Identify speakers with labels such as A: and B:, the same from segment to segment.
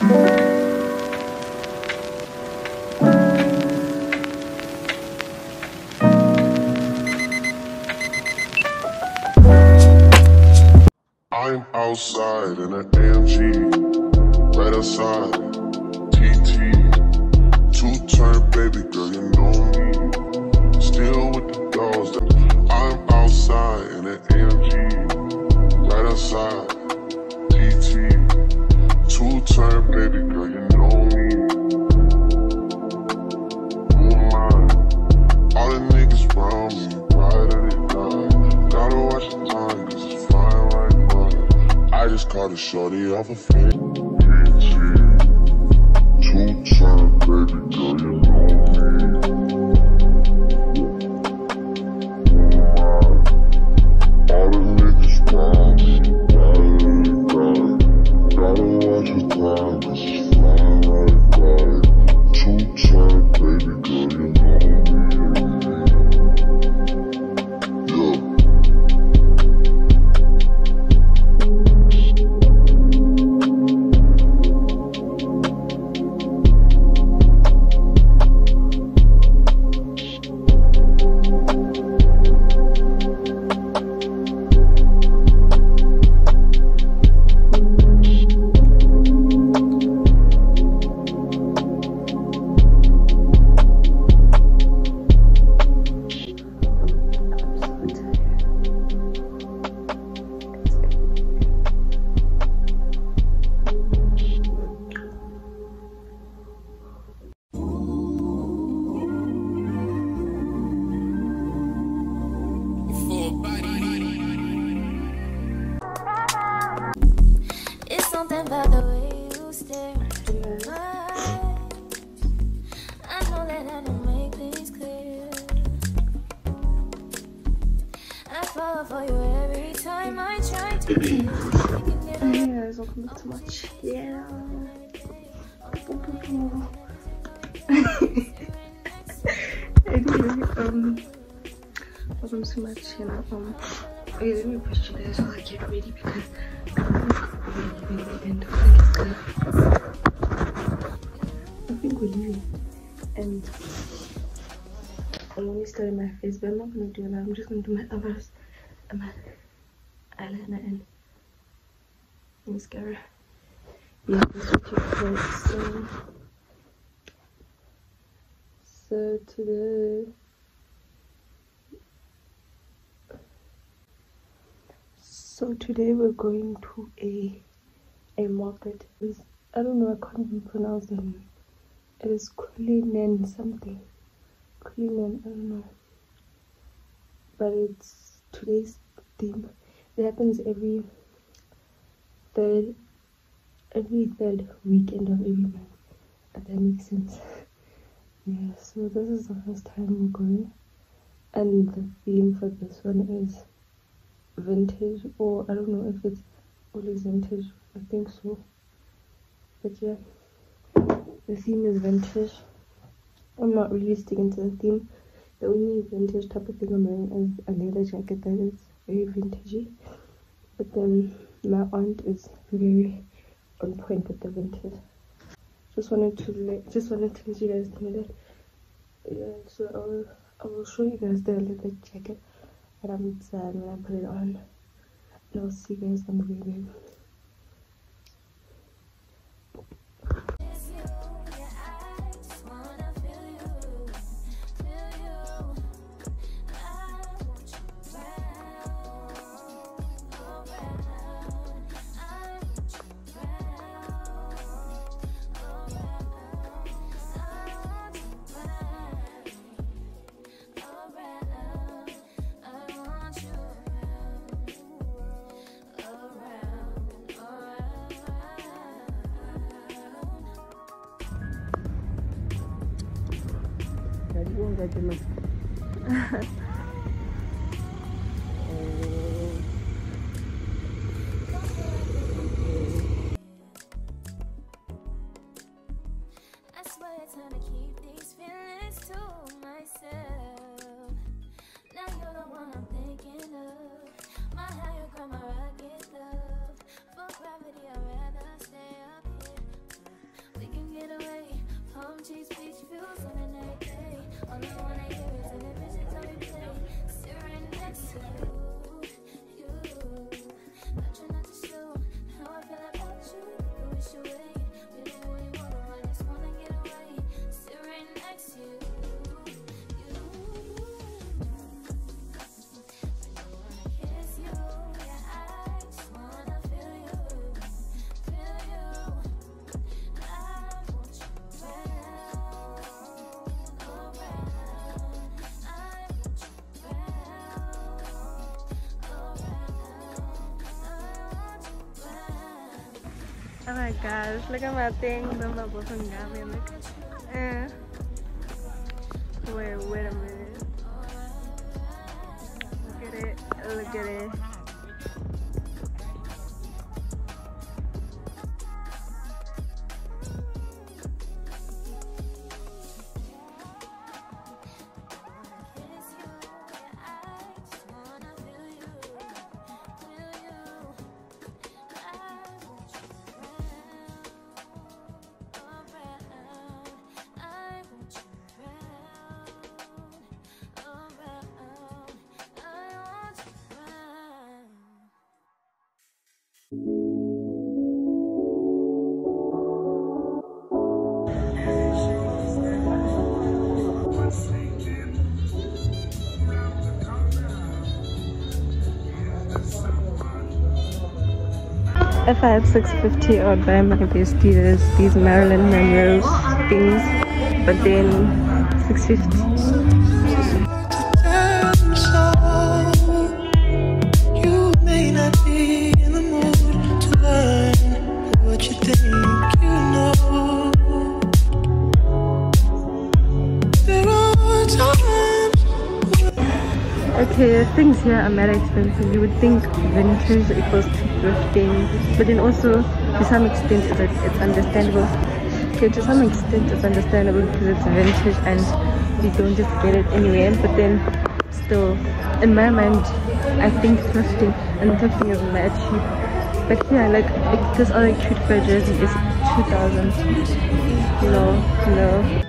A: I'm outside in an AMG, right outside, TT. Just caught a shorty off a fake. Two turn, baby
B: Um, okay, let me push you guys I get I'm and I think we're leaving. And I'm only starting my face, but I'm not gonna do that. I'm just gonna do my eyebrows and my eyeliner and mascara. Yeah, this is. So, so today, so today we're going to a a market. It's, I don't know. I can't even pronounce the name. It is Kulinen something. Kulinen. I don't know. But it's today's theme. It happens every third every third weekend of every month. If that makes sense. Yeah, so this is the first time we're going. And the theme for this one is vintage or I don't know if it's always vintage. I think so. But yeah. The theme is vintage. I'm not really sticking to the theme. The only vintage type of thing I'm wearing is a leather jacket that is very vintagey. But then my aunt is very on point with the vintage. Just wanted to let just wanted to let you guys know that. Yeah, so I will I will show you guys the leather jacket that I'm sad when I put it on. And I'll see you guys on the way Daddy won't get the Oh my gosh, look at my things on my boyfriend got me. Look. Eh. If I had 650, I would buy my besties these Marilyn Monroe things, but then 650.
C: time, so you may not be in the mood to learn what you think you know. There are times
B: Okay, things here are mad expensive. You would think vintage equals to but then also to some extent it's, it's understandable. Okay, to some extent it's understandable because it's vintage and you don't just get it anywhere. But then still, in my mind, I think thrifting and thrifting is mad cheap. But yeah, like this other cute fur jersey is two thousand. You know, you know.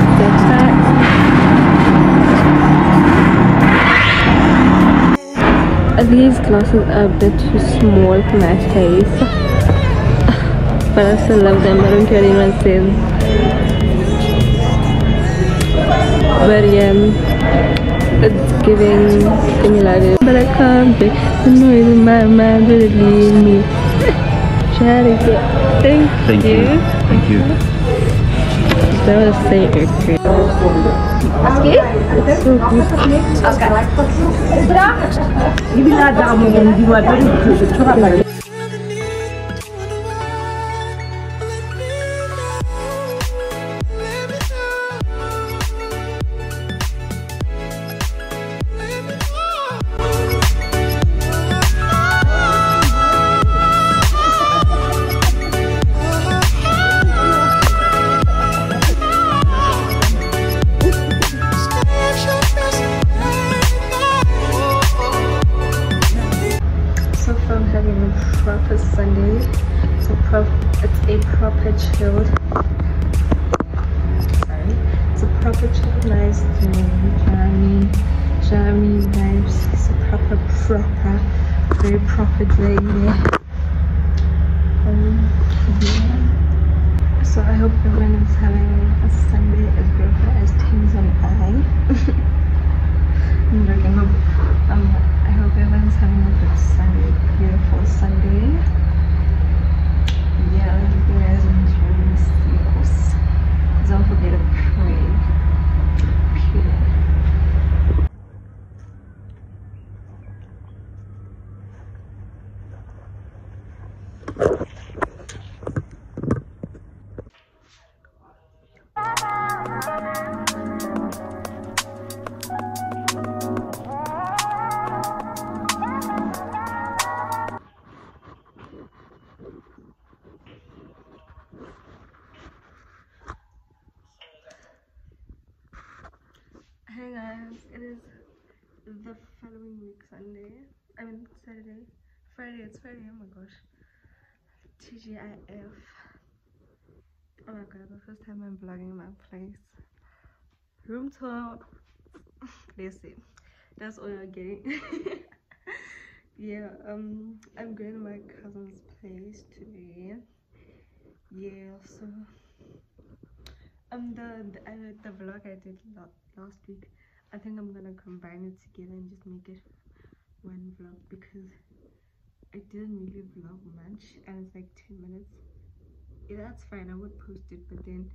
B: These glasses are a bit too small for my face. But I still love them. I don't care anyone says. But yeah, it's giving stimulated. But I can't be the noise in my mind will leave me. Get. Thank,
D: Thank you. Thank you.
B: That was so good.
C: Feel the need to wonder why,
B: So from having a proper Sunday, a prop, it's a proper chilled. Sorry, it's a proper chilled, nice, day. jammy, jammy vibes. It's a proper, proper, very proper day. Um, yeah. So I hope everyone is having a Sunday as beautiful as Tim's and I. Saturday. Friday, it's Friday, oh my gosh. TGIF. Oh my god, the first time I'm vlogging my place. Room tour. Listen, that's all you're getting. yeah um i'm going to my cousin's place today yeah so um the the, uh, the vlog i did last week i think i'm gonna combine it together and just make it one vlog because i didn't really vlog much and it's like 10 minutes. Yeah that's fine i would post it but then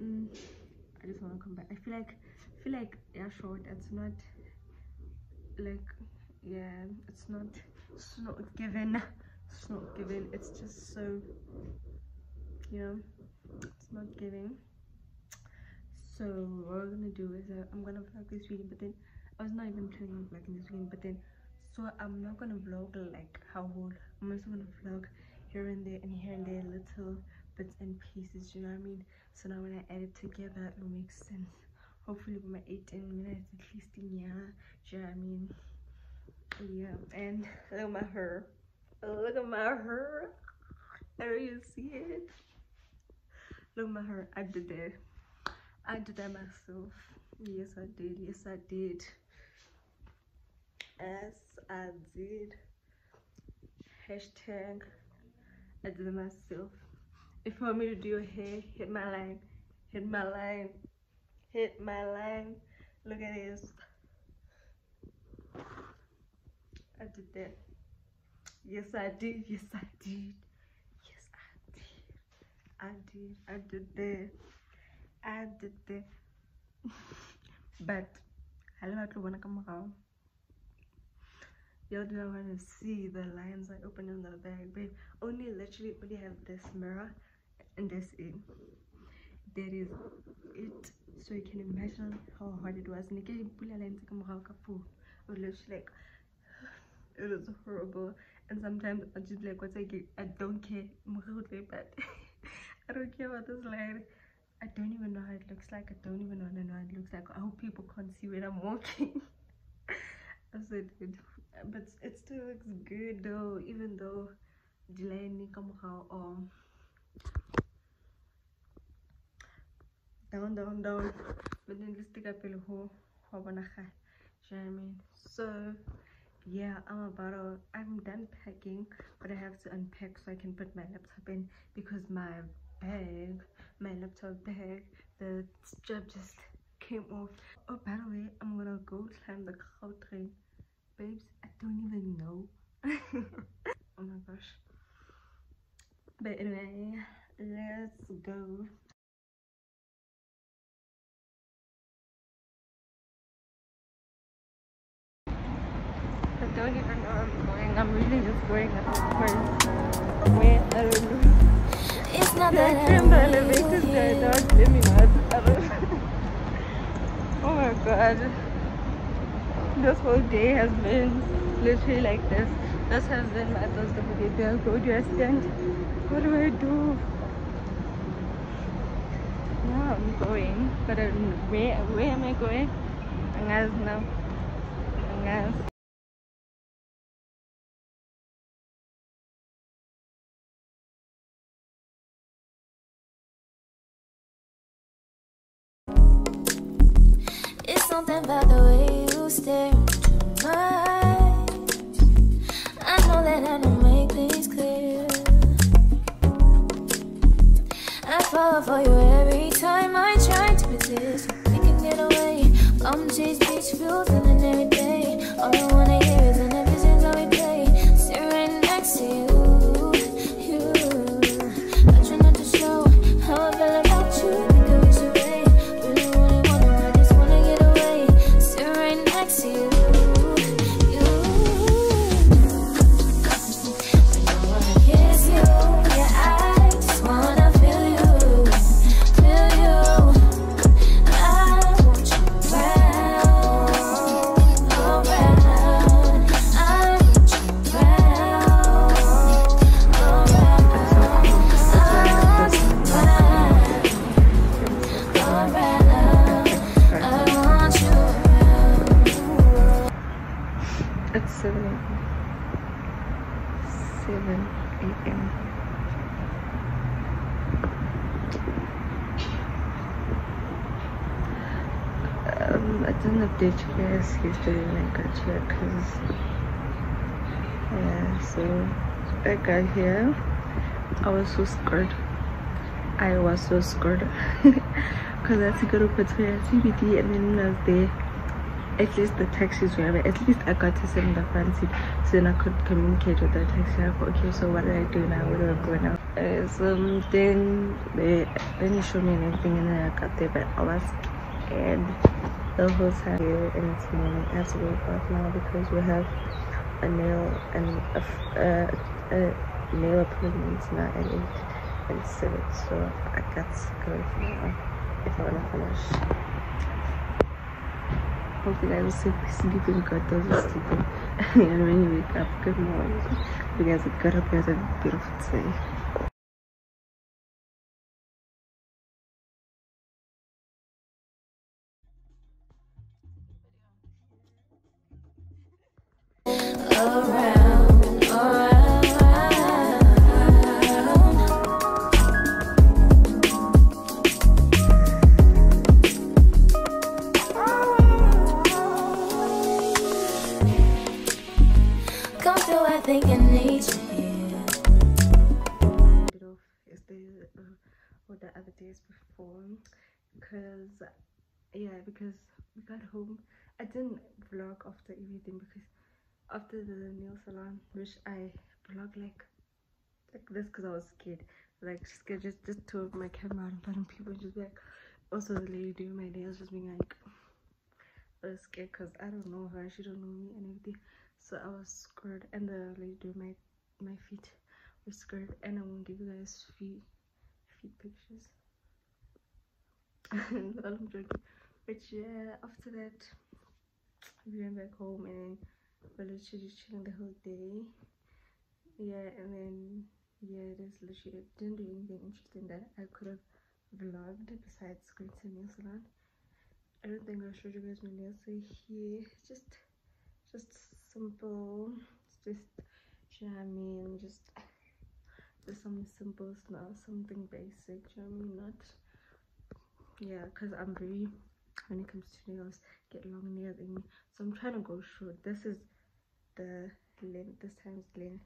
B: mm, i just want to come back. I feel like I feel like yeah short it's not like yeah it's not it's not given. It's not given. It's just so you know it's not giving. So what we're gonna do is uh, i'm gonna vlog this video but then i was not even planning on vlogging this weekend but then so i'm not gonna vlog like how whole i'm also gonna vlog here and there and here and there little bits and pieces you know what i mean? So now when i add it together it'll make sense. Hopefully with my 18 minutes at least in yeah you know what i mean? Yeah and look at my hair. Look at my hair. There you see it? Look at my hair. I did that. I did that myself. Yes i did. Yes i did yes i did hashtag i did it myself if you want me to do your hair hit my line hit my line hit my line look at this I did that. Yes, I did. Yes, I did. Yes, I did. I did. I did that. I did that. but I don't to wanna come around. Y'all do not want to see the lines I opened in the bag, babe. Only literally only have this mirror and this it. That is it. So you can imagine how hard it was. And again, pull a lens come around. I was literally like it was horrible and sometimes i just like what's like i don't care but i don't care about this line i don't even know how it looks like i don't even want to know how it looks like i hope people can't see when i'm walking i said it but it still looks good though even though come out um down down down. But then let's take a whole you know i mean? So yeah i'm about to i'm done packing but i have to unpack so i can put my laptop in because my bag my laptop bag the strap just came off. Oh by the way i'm gonna go climb the cow train babes i don't even know oh my gosh but anyway let's go I don't even know where I'm going. I'm really just going at this point. Where I don't know.
E: It's not
B: I
E: that
B: the
E: I
B: elevators?
E: need
B: Did I
E: you.
B: not? Let me not. I don't know. Oh my god. This whole day has been literally like this. This has been my video. Where do I stand? What do I do? Now I'm going. But I, where, where am I going? Angas now. Angas.
E: It's something about the stare into my eyes. I know that I don't make things clear. I fall for you every time I try to resist. Get away. Views
B: 7 a.m. 7 a.m. Um, I didn't update you guys yesterday when I got here because Yeah, so I got here. I was so scared. I was so scared because I had to go to Pretoria CBD and then I was there, at least the taxis were at least I got to sit in the front seat so then I could communicate with the taxi. Thought, okay, so what do I do now? Where do I go now? Uh, so then they then he showed me everything and then I got there, but I was scared the whole time here and it's morning. I have to now because we have a nail and a, uh, a nail appointment now at 8 and 7 so I got to go if I want to finish hope you guys are safe sleeping good those are sleeping and when you wake up good morning you guys are good you have a beautiful day which i vlog like like this because i was scared like scared just just to my camera out in front of people and just like also the lady doing my nails just being like I was scared because I don't know her, she don't know me and everything. So I was scared and the lady doing my my feet was scared and I won't give you guys feet feet pictures. I'm joking. But yeah, after that we went back home and we're literally chilling the whole day. Yeah, and then yeah, there's literally didn't do anything interesting that I could have vlogged besides going to nail salon. I don't think I showed you guys my nails. So here, just just simple. It's just you know what I mean, just just some simple stuff, something basic. You know what I mean? Not yeah, because I'm very when it comes to nails, get long nails in me. So I'm trying to go short. This is the length. This time's length.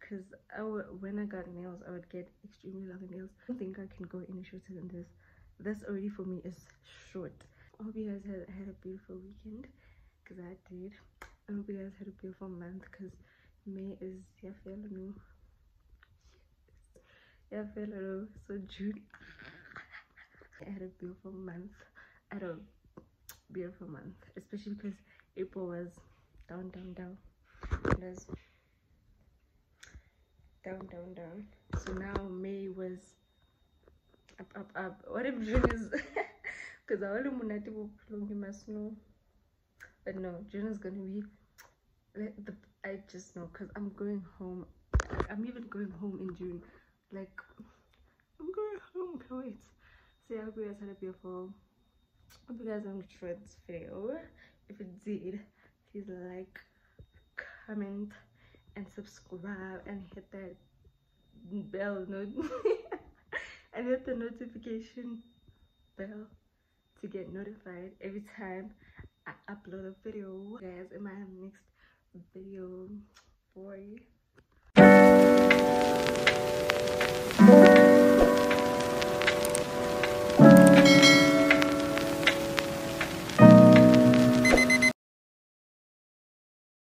B: Cause I when I got nails, I would get extremely long nails. I don't think I can go any shorter than this. This already for me is short. I hope you guys had, had a beautiful weekend, cause I did. I hope you guys had a beautiful month, cause May is yeah, fellow yeah, fellow. So June, I had a beautiful month. I had a beautiful month, especially because April was down, down, down. It was down, down, down. So now May was up, up, up. What if June is? Because I only munati buplungi must know. But no, June is gonna be. The I just know because I'm going home. I'm even going home in June. Like I'm going home. Wait. So yeah, I hope you guys had a beautiful. Hope you guys enjoyed this video. If you did, please like, comment, and subscribe and hit that bell note and hit the notification bell to get notified every time I upload a video. Guys, in my next video, boy.